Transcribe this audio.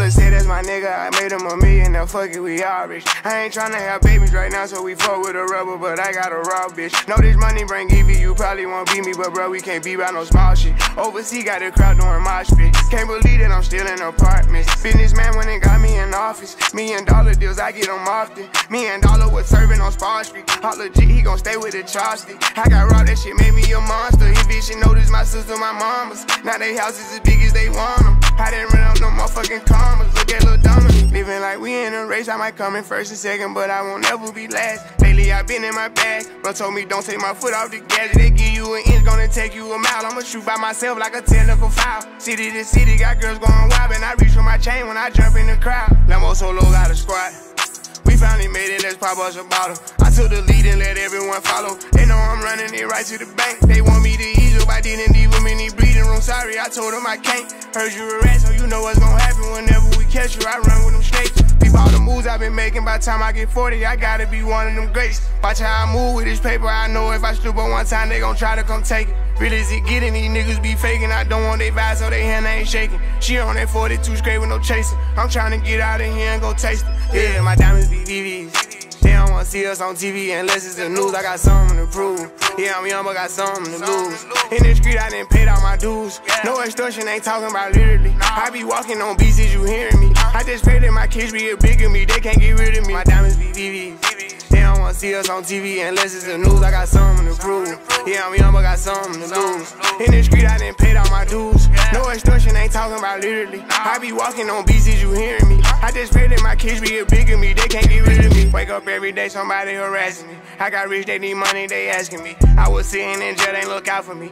Know, that's my nigga. I made him a million, now fuck it, we all rich. I ain't tryna have babies right now, so we fuck with a rubber, but I got a raw bitch. Know this money bring Evie, you probably won't beat me, but bro, we can't be by no small shit. Overseas got the crowd doing my shit. Can't believe that I'm still in apartments. Businessman when it got me in office. Million dollar deals, I get them often. Me and Dollar was serving on Spar Street. Hot legit, he gon' stay with the chopstick. I got raw, that shit made me a monster. He bitch, she noticed my sister, my mamas. Now they houses as big as they want them. I didn't run up no motherfucking commas. Like we in a race. I might come in first and second, but I won't ever be last. Lately I've been in my bag. Bro told me don't take my foot off the gas. They give you an inch, gonna take you a mile. I'ma shoot by myself like a technical foul. City to city, got girls going wild, and I reach for my chain when I jump in the crowd. Lambo solo got a squad. We finally made it, let's pop us a bottle. I took the lead and let everyone follow. They know I'm running it right to the bank. They want me I told them I can't. Heard you a rat, so you know what's gonna happen whenever we catch you. I run with them snakes. Peep all the moves I've been making. By time I get 40, I gotta be one of them greats. Watch how I move with this paper. I know if I slip on one time, they gon' try to come take it. Real as it getting, these niggas be faking. I don't want they vibes, so they hand ain't shaking. She on that 42 straight with no chasing. I'm trying to get out of here and go taste it. Yeah, my diamonds be VVs. They don't wanna see us on TV unless it's the news. I got something to prove. Yeah, I'm young, but got something to lose. In the street, I didn't pay all my dues. No extortion, ain't talking about literally. I be walking on beats, is you hearing me? Uh-huh. I just pray that my kids be a bigger me. They can't get rid of me. My diamonds be VVs. They don't wanna see us on TV unless it's the news. I got something to prove. Yeah, I'm young, but got something to lose. In the street, I didn't pay all my dues. No extortion, ain't talking about literally. I be walking on is you hearing me? I just pray that my kids be a bigger me. They can't get rid of me. Wake up every day, somebody harassing me. I got rich, they need money, they asking me. I was sitting in jail, they look out for me.